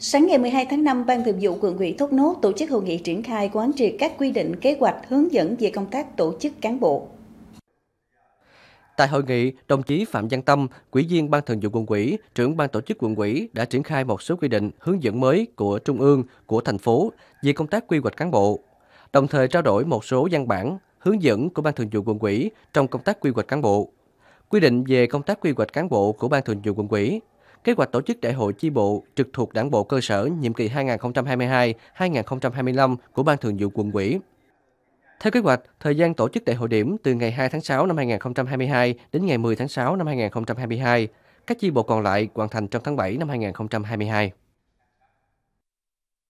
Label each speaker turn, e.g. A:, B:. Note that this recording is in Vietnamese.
A: Sáng ngày 12 tháng 5, Ban Thường vụ quận ủy Thốt Nốt tổ chức hội nghị triển khai quán triệt các quy định kế hoạch hướng dẫn về công tác tổ chức cán bộ.
B: Tại hội nghị, đồng chí Phạm Văn Tâm, Ủy viên Ban Thường vụ quận ủy, trưởng ban tổ chức quận ủy đã triển khai một số quy định hướng dẫn mới của Trung ương, của thành phố về công tác quy hoạch cán bộ, đồng thời trao đổi một số văn bản, hướng dẫn của Ban Thường vụ quận ủy trong công tác quy hoạch cán bộ. Quy định về công tác quy hoạch cán bộ của Ban Thường vụ quận ủy, kế hoạch tổ chức đại hội chi bộ trực thuộc Đảng bộ cơ sở nhiệm kỳ 2022-2025 của Ban Thường vụ quận ủy. Theo kế hoạch, thời gian tổ chức đại hội điểm từ ngày 2 tháng 6 năm 2022 đến ngày 10 tháng 6 năm 2022. Các chi bộ còn lại hoàn thành trong tháng 7 năm 2022.